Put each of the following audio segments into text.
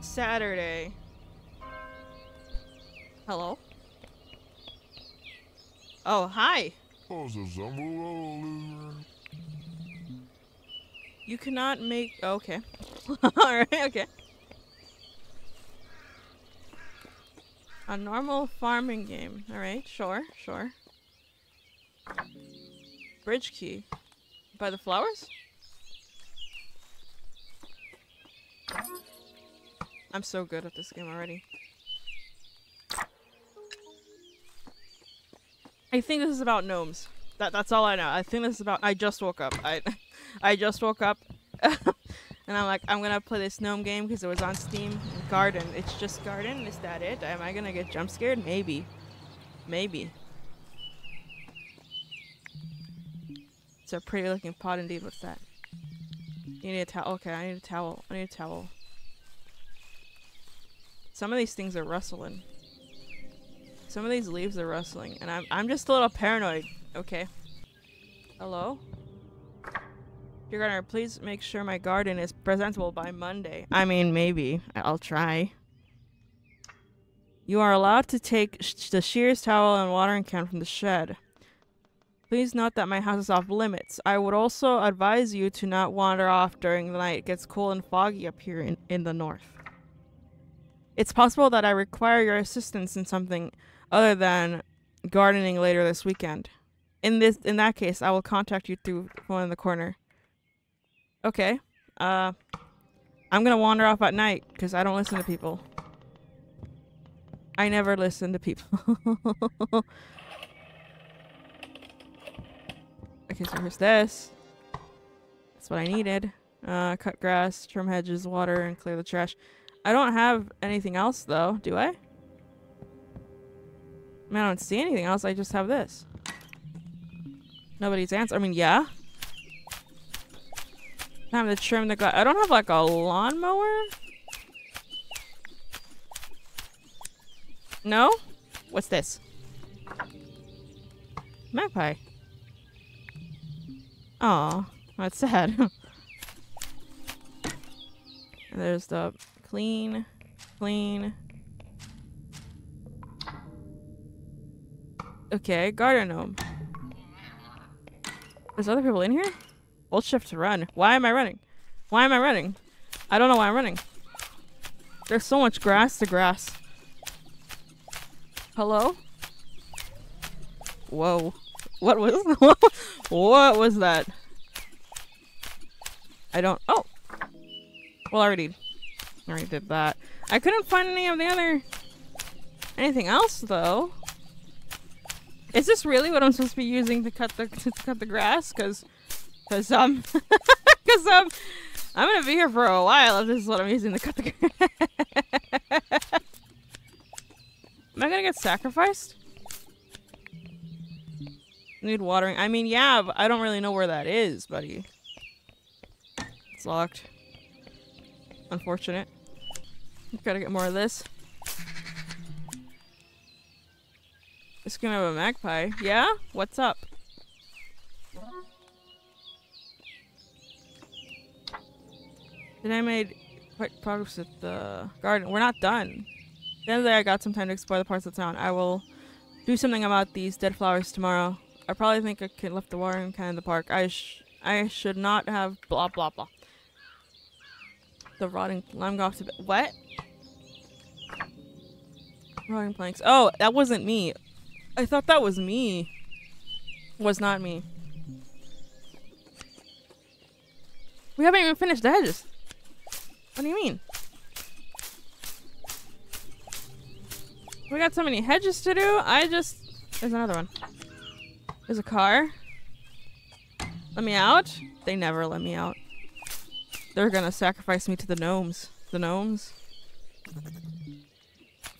Saturday. Hello? Oh, hi. You cannot make. Okay. Alright, okay. A normal farming game. Alright, sure, sure. Bridge key. By the flowers? I'm so good at this game already. I think this is about gnomes. That that's all I know. I think this is about I just woke up. I I just woke up and I'm like I'm to play this gnome game because it was on Steam. Garden. It's just garden. Is that it? Am I to get jump scared? Maybe. Maybe. It's a pretty looking pot indeed. What's that? You need a towel. Okay, I need a towel. I need a towel. Some of these things are rustling. Some of these leaves are rustling, and I'm I'm just a little paranoid. Okay. Hello. Dear gardener, please make sure my garden is presentable by Monday. I mean, maybe. I'll try. You are allowed to take sh the shears towel and watering can from the shed. Please note that my house is off limits. I would also advise you to not wander off during the night. It gets cool and foggy up here in, in the north. It's possible that I require your assistance in something other than gardening later this weekend. In this in that case, I will contact you through one in the corner. Okay. Uh I'm going to wander off at night cuz I don't listen to people. I never listen to people. okay, so here's this. That's what I needed. Uh, cut grass, trim hedges, water, and clear the trash. I don't have anything else, though, do I? I, mean, I don't see anything else. I just have this. Nobody's answer. I mean, yeah. Time to trim the grass. I don't have, like, a lawnmower? No? What's this? Magpie. Aw, that's sad. there's the clean, clean. Okay, garden gnome. There's other people in here? Hold shift to run. Why am I running? Why am I running? I don't know why I'm running. There's so much grass to grass. Hello? Whoa. What was what was that? I don't oh well already already did that. I couldn't find any of the other anything else though. Is this really what I'm supposed to be using to cut the to cut the grass? Cause cause um cause um I'm gonna be here for a while if this is what I'm using to cut the grass. Am I gonna get sacrificed? Need watering. I mean, yeah, but I don't really know where that is, buddy. It's locked. Unfortunate. Gotta get more of this. It's gonna have a magpie. Yeah? What's up? Then I made quite progress with the garden. We're not done. The end of the day, I got some time to explore the parts of the town. I will do something about these dead flowers tomorrow. I probably think I can lift the watering kind of the park. I sh I should not have blah blah blah. The rotting lime go off to what? Rotting planks. Oh, that wasn't me. I thought that was me. Was not me. We haven't even finished the hedges. What do you mean? We got so many hedges to do. I just there's another one. There's a car. Let me out? They never let me out. They're gonna sacrifice me to the gnomes. The gnomes.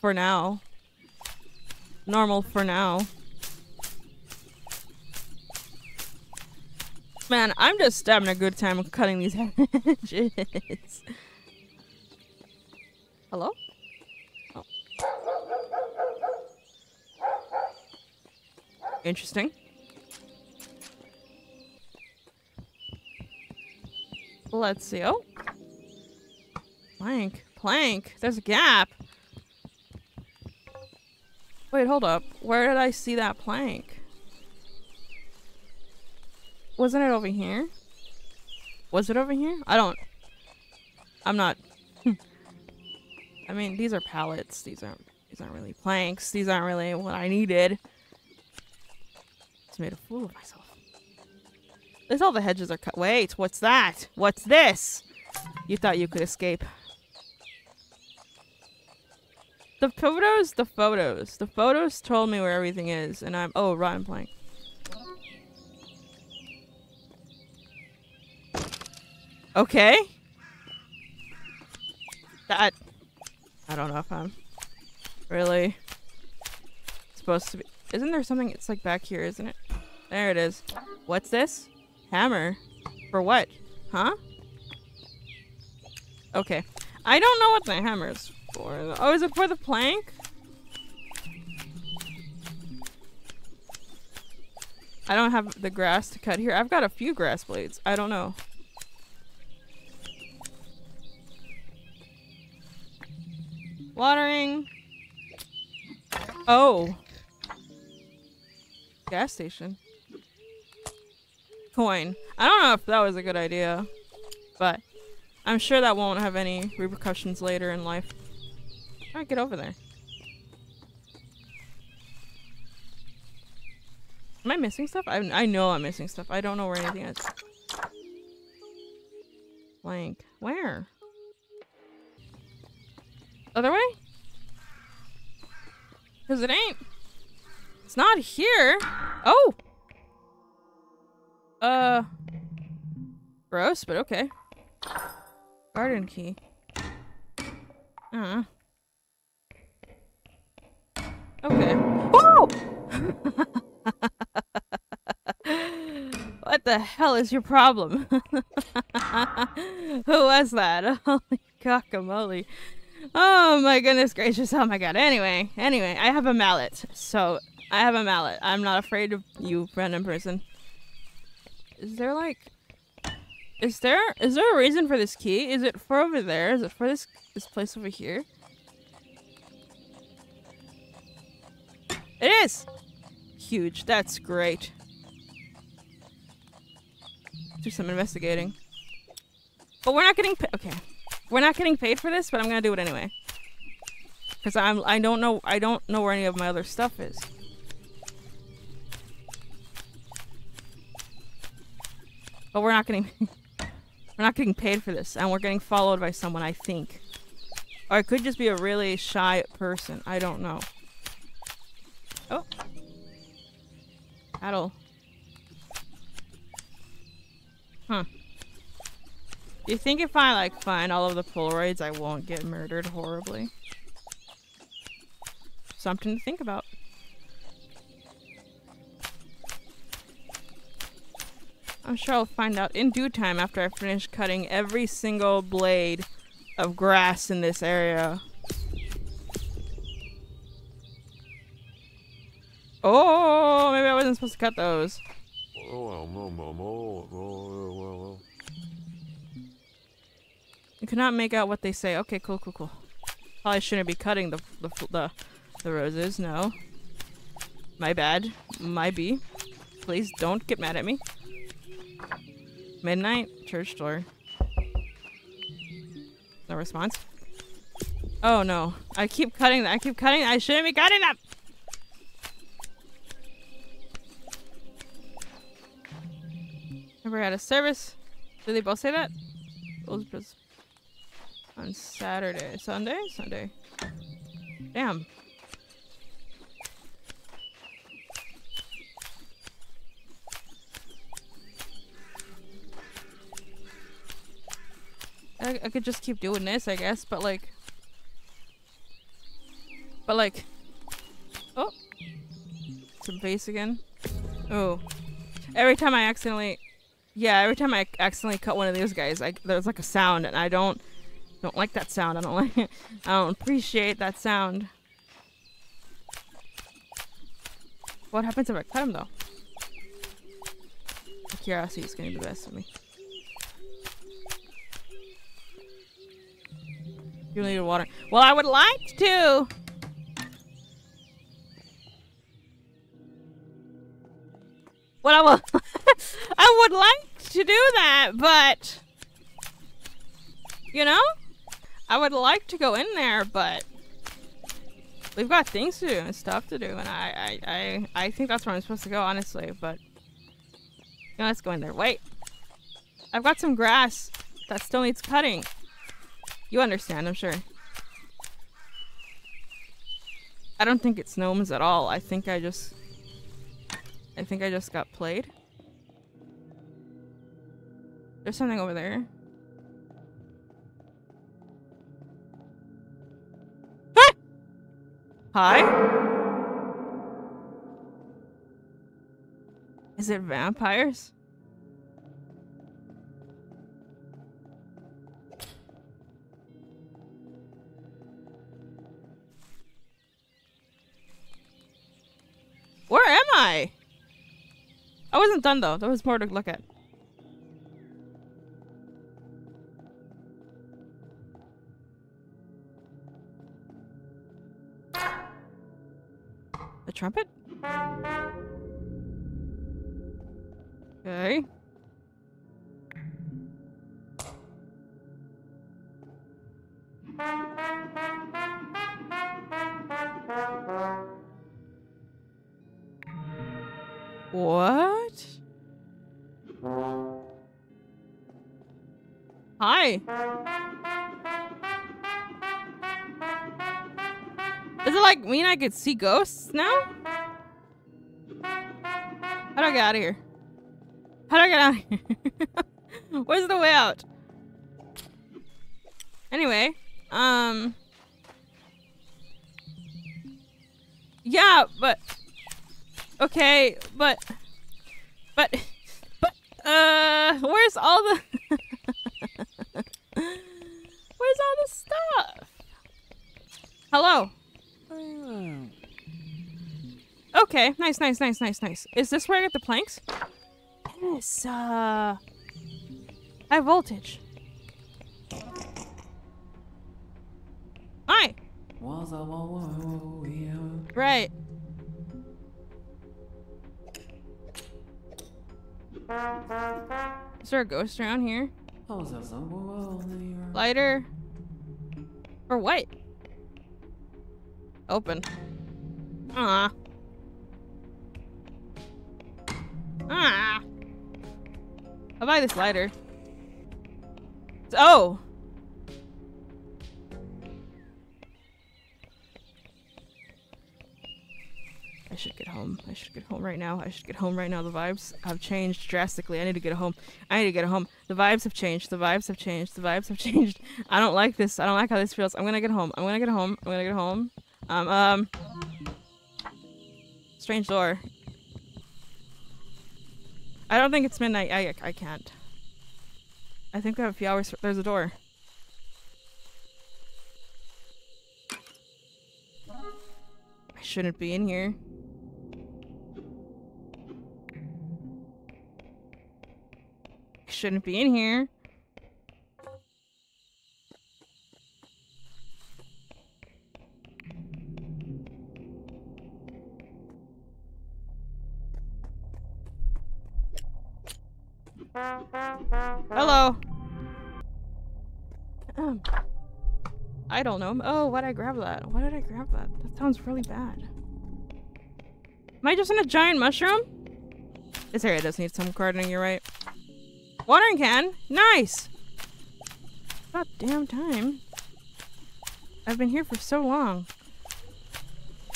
For now. Normal for now. Man, I'm just having a good time cutting these hedges. Hello? Oh. Interesting. Let's see. Oh. Plank. plank. There's a gap. Wait, hold up. Where did I see that plank? Wasn't it over here? Was it over here? I don't... I'm not... I mean, these are pallets. These aren't... These aren't really planks. These aren't really what I needed. Just made a fool of myself. All the hedges are cut. Wait, what's that? What's this? You thought you could escape. The photos, the photos. The photos told me where everything is, and I'm- oh, rotten plank. Okay. That- I don't know if I'm really supposed to be- isn't there something- it's like back here, isn't it? There it is. What's this? Hammer. For what? Huh? Okay. I don't know what the hammer is for. Oh, is it for the plank? I don't have the grass to cut here. I've got a few grass blades. I don't know. Watering. Oh. Gas station. Coin. I don't know if that was a good idea, but I'm sure that won't have any repercussions later in life. Alright, get over there. Am I missing stuff? I, I know I'm missing stuff. I don't know where anything is. Blank. Where? Other way? Because it ain't. It's not here. Oh! Uh. Gross, but okay. Garden key. Uh. Okay. Whoa! what the hell is your problem? Who was that? Holy guacamole. Oh my goodness gracious. Oh my god. Anyway, anyway, I have a mallet. So, I have a mallet. I'm not afraid of you, random person. Is there like is there is there a reason for this key? Is it for over there? Is it for this this place over here? It is! Huge. That's great. Do some investigating. But we're not getting okay. We're not getting paid for this, but I'm gonna do it anyway. Cause I'm I don't know I don't know where any of my other stuff is. But we're not getting we're not getting paid for this, and we're getting followed by someone, I think. Or it could just be a really shy person. I don't know. Oh. Cattle. Huh. You think if I like find all of the Polaroids I won't get murdered horribly? Something to think about. I'm sure I'll find out in due time after I finish cutting every single blade of grass in this area. Oh, maybe I wasn't supposed to cut those. You cannot make out what they say. Okay, cool, cool, cool. Probably shouldn't be cutting the the the, the roses. No, my bad. My be. Please don't get mad at me. Midnight church door. No response. Oh no! I keep cutting. I keep cutting. I shouldn't be cutting them. Never had a service. Did they both say that? On Saturday, Sunday, Sunday. Damn. I, I could just keep doing this, I guess, but like, but like, oh, some base again. Oh, every time I accidentally, yeah, every time I accidentally cut one of these guys, like there's like a sound, and I don't don't like that sound. I don't like it. I don't appreciate that sound. What happens if I cut him though? Curiosity is gonna be the best of me. You need water. Well, I would like to. Well, I will. I would like to do that, but you know, I would like to go in there, but we've got things to do and stuff to do, and I, I, I, I think that's where I'm supposed to go, honestly. But you know, let's go in there. Wait, I've got some grass that still needs cutting. You understand, I'm sure. I don't think it's gnomes at all. I think I just I think I just got played. There's something over there. Ah! Hi? Is it vampires? I? Wasn't done though. There was more to look at. The trumpet? Okay. Like mean I could see ghosts now? How do I get out of here? How do I get out of here? Where's the way out? Anyway, um... Yeah, but... Okay, but... But... But, uh... Where's all the... where's all the stuff? Hello? Okay, nice, nice, nice, nice, nice. Is this where I get the planks? Yes, uh... High voltage. Hi! Right. Is there a ghost around here? Lighter. Or what? Open. Ah. Ah. I'll buy this lighter. Oh. I should get home. I should get home right now. I should get home right now. The vibes have changed drastically. I need to get home. I need to get home. The vibes have changed. The vibes have changed. The vibes have changed. I don't like this. I don't like how this feels. I'm gonna get home. I'm gonna get home. I'm gonna get home. Um, um. Strange door. I don't think it's midnight. I, I can't. I think we have a few hours. There's a door. I shouldn't be in here. I shouldn't be in here. I don't know. Oh, why did I grab that? Why did I grab that? That sounds really bad. Am I just in a giant mushroom? This area does need some gardening, you're right. Watering can? Nice! About damn time. I've been here for so long.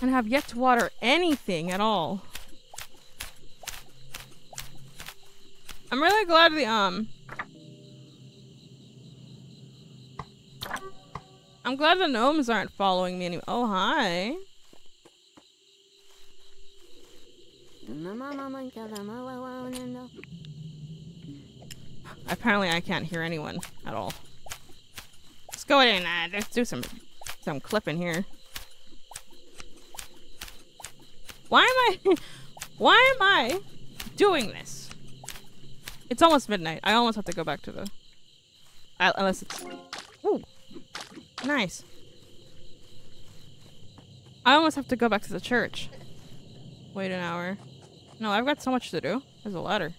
And have yet to water anything at all. I'm really glad the, um... I'm glad the gnomes aren't following me anymore. Oh, hi. Apparently I can't hear anyone at all. Let's go in and uh, let's do some some clipping here. Why am I why am I doing this? It's almost midnight. I almost have to go back to the unless it's. Nice. I almost have to go back to the church. Wait an hour. No, I've got so much to do. There's a ladder.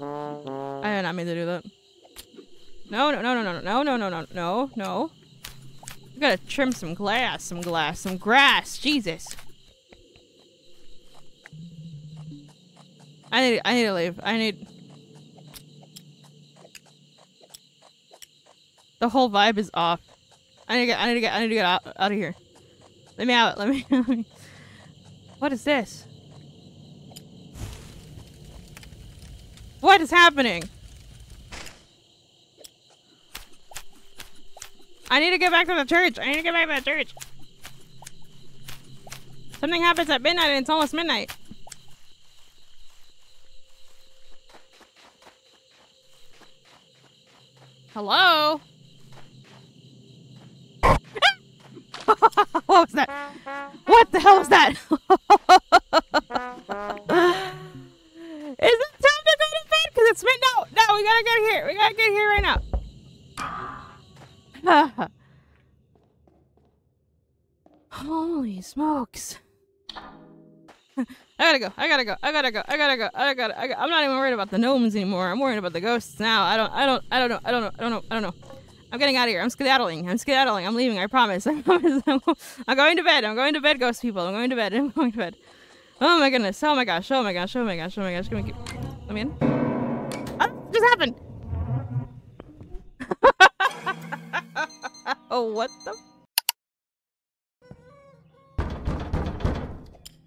I did not mean to do that. No, no, no, no, no, no, no, no, no, no, no. You gotta trim some glass, some glass, some grass. Jesus. I need, I need to leave. I need. The whole vibe is off. I need to get, I need to get, I need to get out, out of here. Let me out. Let me. Let me. What is this? What is happening? I need to get back to the church. I need to get back to the church. Something happens at midnight and it's almost midnight. Hello? What was that? What the hell was that? Is it time to go to bed? Because it's midnight. No, we gotta get here. We gotta get here right now. Holy smokes. I gotta go. I gotta go. I gotta go. I gotta go. I gotta. I I'm not even worried about the gnomes anymore. I'm worried about the ghosts now. I don't. I don't. I don't know. I don't know. I don't know. I don't know. I'm getting out of here. I'm skedaddling. I'm skedaddling. I'm leaving. I promise. I promise. I'm going to bed. I'm going to bed, ghost people. I'm going to bed. I'm going to bed. Oh my goodness. Oh my gosh. Oh my gosh. Oh my gosh. Oh my gosh. Can we keep... Let me in. What just happened? oh, what the?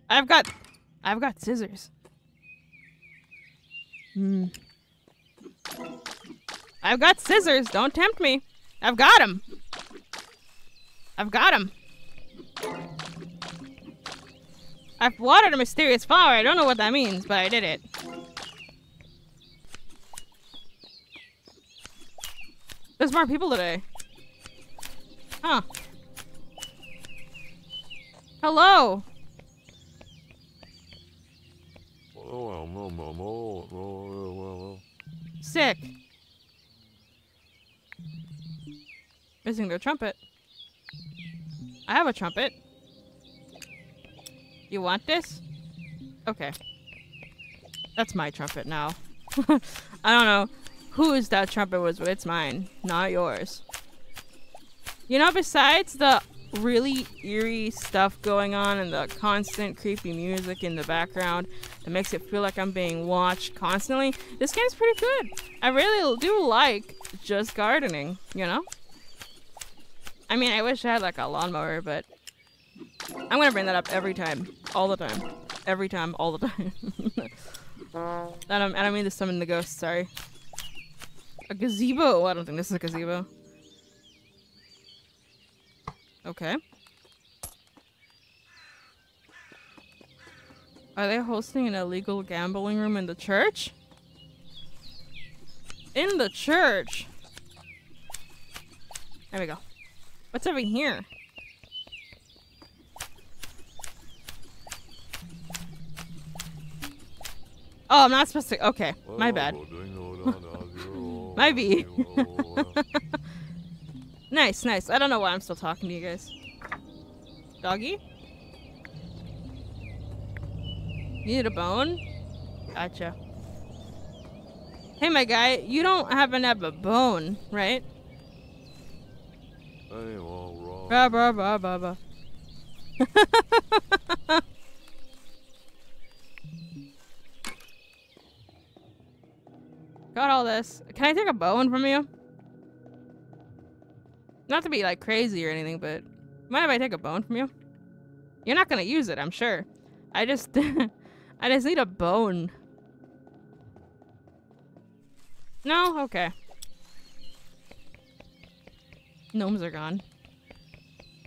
I've got, I've got scissors. Hmm. I've got scissors. Don't tempt me. I've got him. I've got him. I've watered a mysterious flower. I don't know what that means, but I did it. There's more people today. Huh. Hello. Oh, Sick. Missing their trumpet. I have a trumpet. You want this? Okay. That's my trumpet now. I don't know whose that trumpet was, but it's mine, not yours. You know, besides the really eerie stuff going on and the constant creepy music in the background that makes it feel like I'm being watched constantly, this game's pretty good. I really do like just gardening, you know? I mean, I wish I had like a lawnmower, but I'm gonna bring that up every time, all the time, every time, all the time. I don't, I don't mean to summon the ghost. Sorry. A gazebo? Oh, I don't think this is a gazebo. Okay. Are they hosting an illegal gambling room in the church? In the church? There we go. What's over here? Oh, I'm not supposed to. Okay, my bad. Maybe. nice, nice. I don't know why I'm still talking to you guys. Doggy? You need a bone? Gotcha. Hey, my guy, you don't happen to have a bone, right? Ba ba ba ba ba. Got all this. Can I take a bone from you? Not to be like crazy or anything, but mind if I take a bone from you? You're not gonna use it, I'm sure. I just I just need a bone. No? Okay. Gnomes are gone.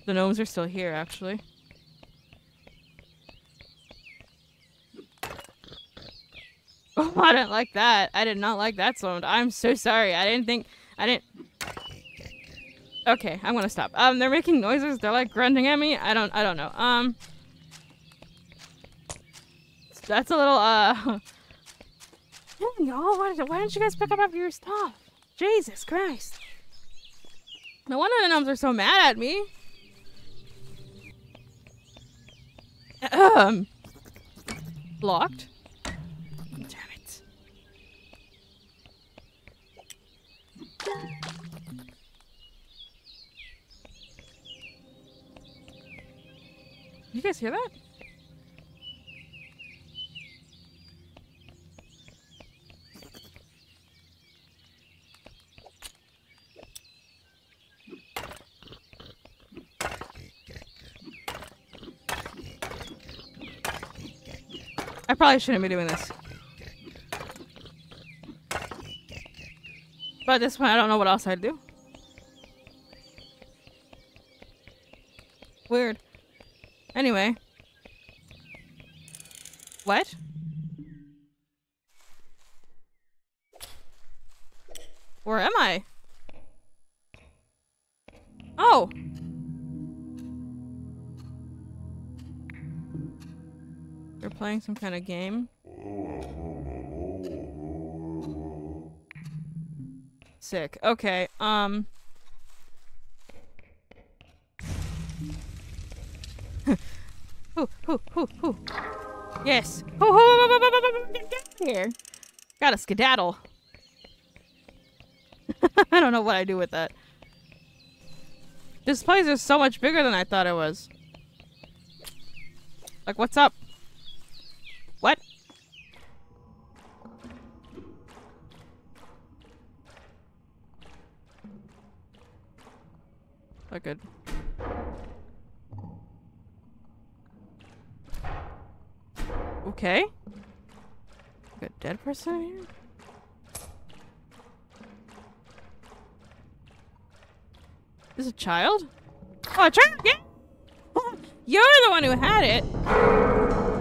The gnomes are still here, actually. Oh, I didn't like that. I did not like that sound. I'm so sorry. I didn't think... I didn't... Okay, I'm gonna stop. Um, they're making noises. They're like grunting at me. I don't... I don't know. Um... That's a little, uh... Y'all, why, why don't you guys pick up your stuff? Jesus Christ. No wonder the nuns are so mad at me. Um. Locked. Damn it. You guys hear that? I probably shouldn't be doing this. But at this point, I don't know what else I'd do. Weird. Anyway. What? Playing some kind of game. Sick. Okay, um... Yes. Get here. Gotta skedaddle. I don't know what I do with that. This place is so much bigger than I thought it was. Like, what's up? Oh, good. Okay. Got a dead person in here? Is a child? Oh, a child? Yeah! You're the one who had it!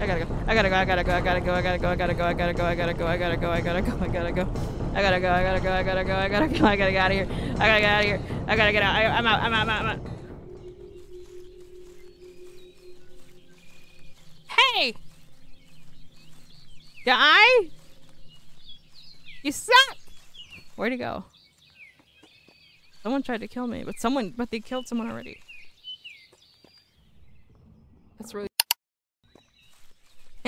I gotta go. I gotta go. I gotta go. I gotta go. I gotta go. I gotta go. I gotta go. I gotta go. I gotta go. I gotta go. I gotta go. I gotta go. I gotta go. I gotta go. I gotta go. I gotta get out of here. I gotta get out of here. I gotta get out. I'm out. I'm out. I'm out. Hey! Guy? You suck! Where'd he go? Someone tried to kill me, but someone, but they killed someone already. That's really.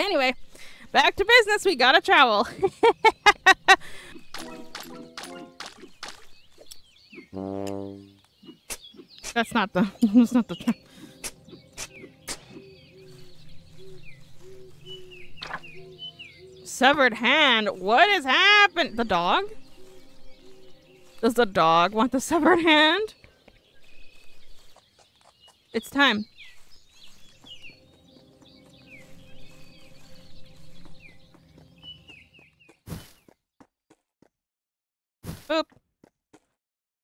Anyway, back to business. We gotta travel. that's not the. That's not the. Severed hand. What has happened? The dog? Does the dog want the severed hand? It's time.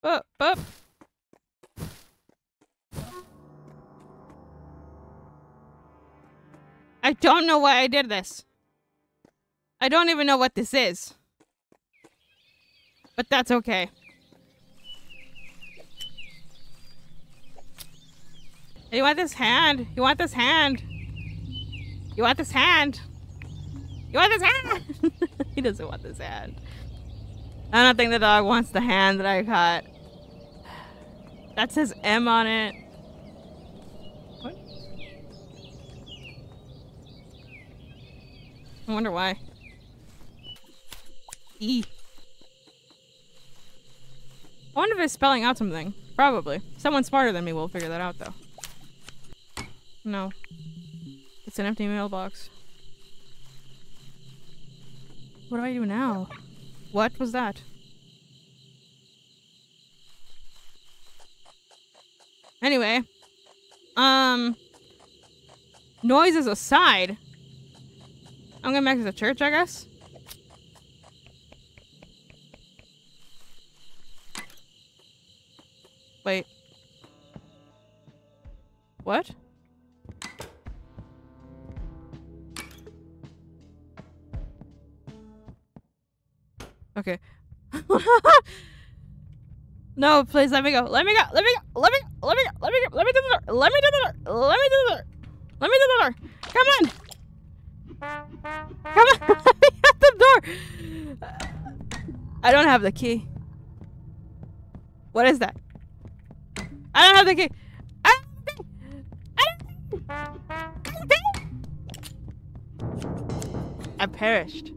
Boop, boop. I don't know why I did this. I don't even know what this is. But that's okay. You want this hand? You want this hand? You want this hand? You want this hand? he doesn't want this hand. I don't think the dog wants the hand that I got. That says M on it. What? I wonder why. E. I wonder if it's spelling out something. Probably. Someone smarter than me will figure that out, though. No. It's an empty mailbox. What do I do now? What was that? Anyway. Um. Noises aside. I'm going back to the church, I guess. Wait. What? no, please let me go. Let me go. Let me go. Let me go. Let me go. Let me go. Let me do the door. Let me do the door. Let me do the door. Let me do the door. Come on. Come on. At the door. I don't have the key. What is that? I don't have the key. I perished.